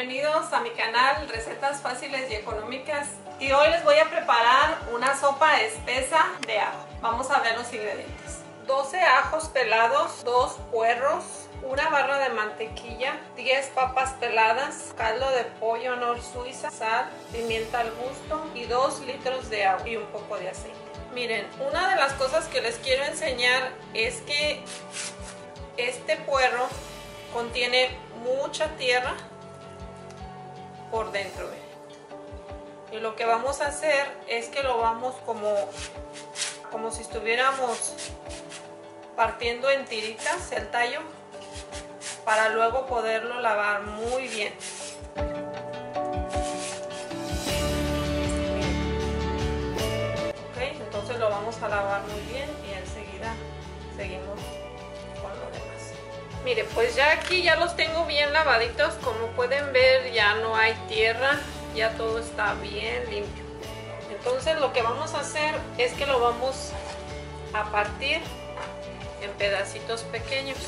bienvenidos a mi canal Recetas Fáciles y Económicas y hoy les voy a preparar una sopa espesa de ajo. Vamos a ver los ingredientes. 12 ajos pelados, 2 puerros, una barra de mantequilla, 10 papas peladas, caldo de pollo nor suiza, sal, pimienta al gusto y 2 litros de agua y un poco de aceite. Miren, una de las cosas que les quiero enseñar es que este puerro contiene mucha tierra por dentro. Y lo que vamos a hacer es que lo vamos como, como si estuviéramos partiendo en tiritas el tallo para luego poderlo lavar muy bien. Ok, entonces lo vamos a lavar muy bien y enseguida seguimos. Mire, pues ya aquí ya los tengo bien lavaditos, como pueden ver ya no hay tierra, ya todo está bien limpio. Entonces lo que vamos a hacer es que lo vamos a partir en pedacitos pequeños.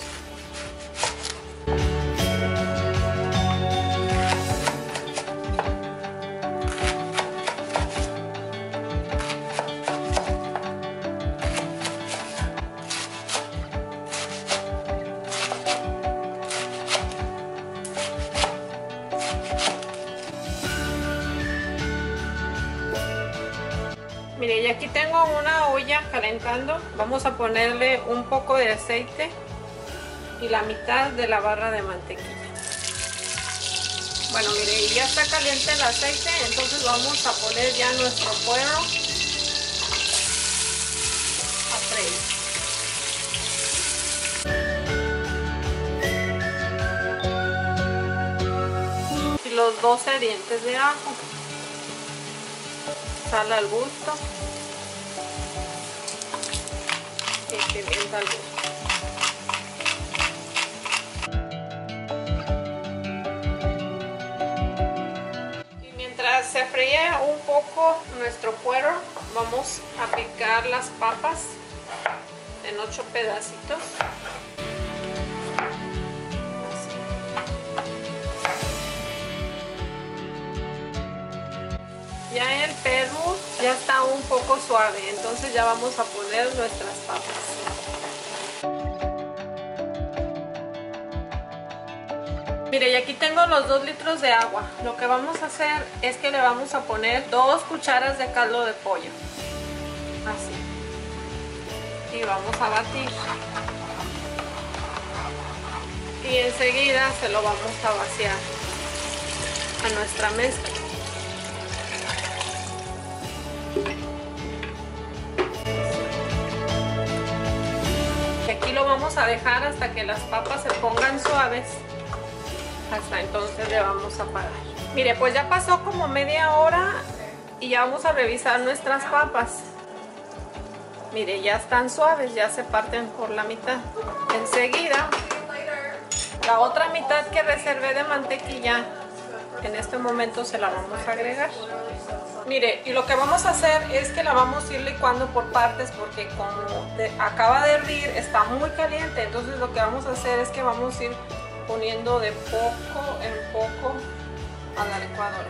Tengo una olla calentando. Vamos a ponerle un poco de aceite y la mitad de la barra de mantequilla. Bueno, mire, ya está caliente el aceite, entonces vamos a poner ya nuestro puerro a freír. Y los 12 dientes de ajo sal al gusto y mientras se fríe un poco nuestro puerro, vamos a picar las papas en 8 pedacitos. Ya el está un poco suave, entonces ya vamos a poner nuestras papas. Mire, y aquí tengo los 2 litros de agua. Lo que vamos a hacer es que le vamos a poner 2 cucharas de caldo de pollo. Así. Y vamos a batir. Y enseguida se lo vamos a vaciar a nuestra mezcla. Vamos a dejar hasta que las papas se pongan suaves. Hasta entonces le vamos a parar. Mire, pues ya pasó como media hora y ya vamos a revisar nuestras papas. Mire, ya están suaves, ya se parten por la mitad. Enseguida, la otra mitad que reservé de mantequilla, en este momento se la vamos a agregar. Mire, y lo que vamos a hacer es que la vamos a ir licuando por partes porque como acaba de hervir, está muy caliente. Entonces lo que vamos a hacer es que vamos a ir poniendo de poco en poco a la licuadora.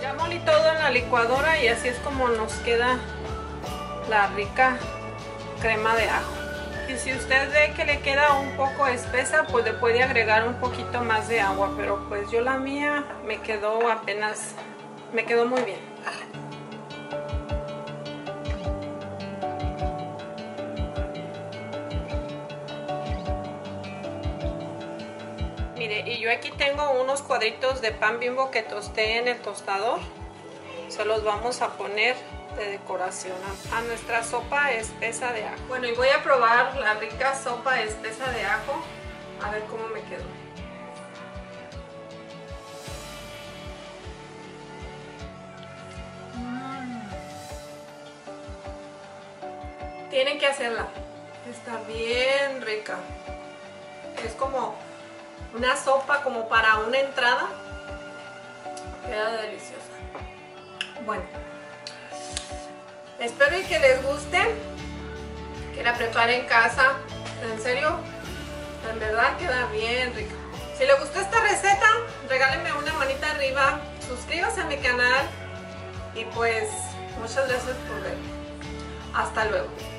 Ya molí todo en la licuadora y así es como nos queda la rica crema de ajo. Y si usted ve que le queda un poco espesa, pues le puede agregar un poquito más de agua. Pero pues yo la mía me quedó apenas, me quedó muy bien. Mire, y yo aquí tengo unos cuadritos de pan bimbo que tosté en el tostador. Se los vamos a poner de decoración a nuestra sopa espesa de ajo. Bueno, y voy a probar la rica sopa espesa de ajo, a ver cómo me quedó. Mm. Tienen que hacerla, está bien rica. Es como una sopa como para una entrada. Queda deliciosa. Bueno. Espero que les guste, que la preparen en casa. En serio, En verdad queda bien rica. Si le gustó esta receta, regálenme una manita arriba, suscríbase a mi canal y pues muchas gracias por ver. Hasta luego.